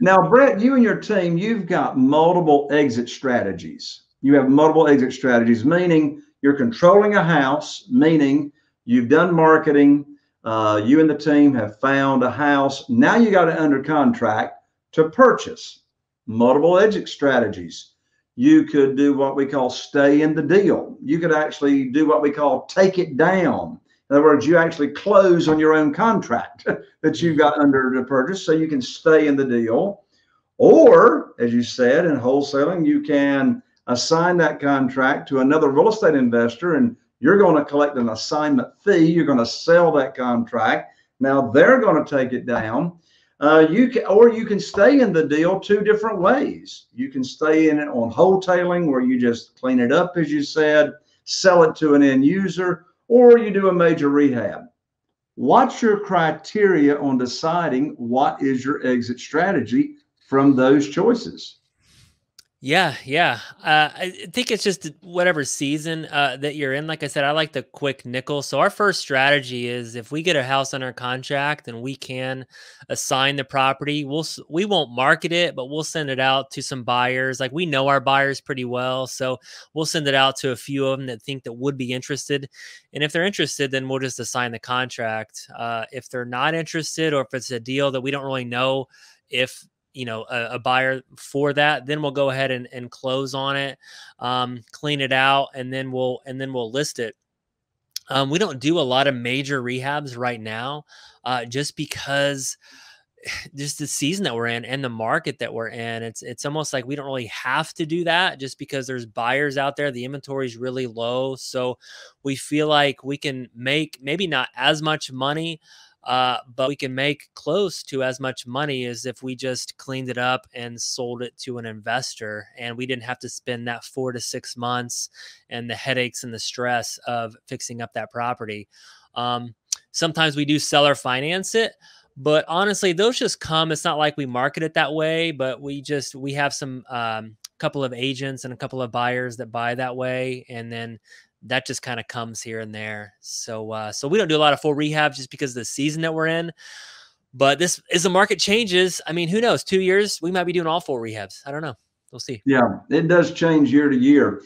now, Brett, you and your team, you've got multiple exit strategies. You have multiple exit strategies, meaning you're controlling a house, meaning you've done marketing. Uh, you and the team have found a house. Now you got it under contract to purchase. Multiple exit strategies. You could do what we call stay in the deal. You could actually do what we call take it down. In other words, you actually close on your own contract that you've got under the purchase so you can stay in the deal. Or, as you said, in wholesaling, you can assign that contract to another real estate investor and you're going to collect an assignment fee. You're going to sell that contract. Now they're going to take it down. Uh, you can, or you can stay in the deal two different ways. You can stay in it on wholetailing, where you just clean it up, as you said, sell it to an end user, or you do a major rehab. What's your criteria on deciding what is your exit strategy from those choices? Yeah, yeah. Uh, I think it's just whatever season uh, that you're in. Like I said, I like the quick nickel. So our first strategy is if we get a house under contract and we can assign the property, we'll we won't market it, but we'll send it out to some buyers. Like we know our buyers pretty well, so we'll send it out to a few of them that think that would be interested. And if they're interested, then we'll just assign the contract. Uh, if they're not interested, or if it's a deal that we don't really know if you know a, a, buyer for that then we'll go ahead and, and close on it um, clean it out and then we'll and then we'll list it. Um, we don't do a lot of major rehabs right now uh, just because just the season that we're in and the market that we're in it's it's almost like we don't really have to do that just because there's buyers out there the inventory is really low so we feel like we can make maybe not as much money uh, but we can make close to as much money as if we just cleaned it up and sold it to an investor and we didn't have to spend that four to six months and the headaches and the stress of fixing up that property. Um, sometimes we do seller finance it but honestly those just come. It's not like we market it that way but we just we have some um, couple of agents and a couple of buyers that buy that way and then that just kind of comes here and there. So uh, so we don't do a lot of full rehab just because of the season that we're in. But this as the market changes, I mean, who knows? Two years, we might be doing all full rehabs. I don't know. We'll see. Yeah, it does change year to year.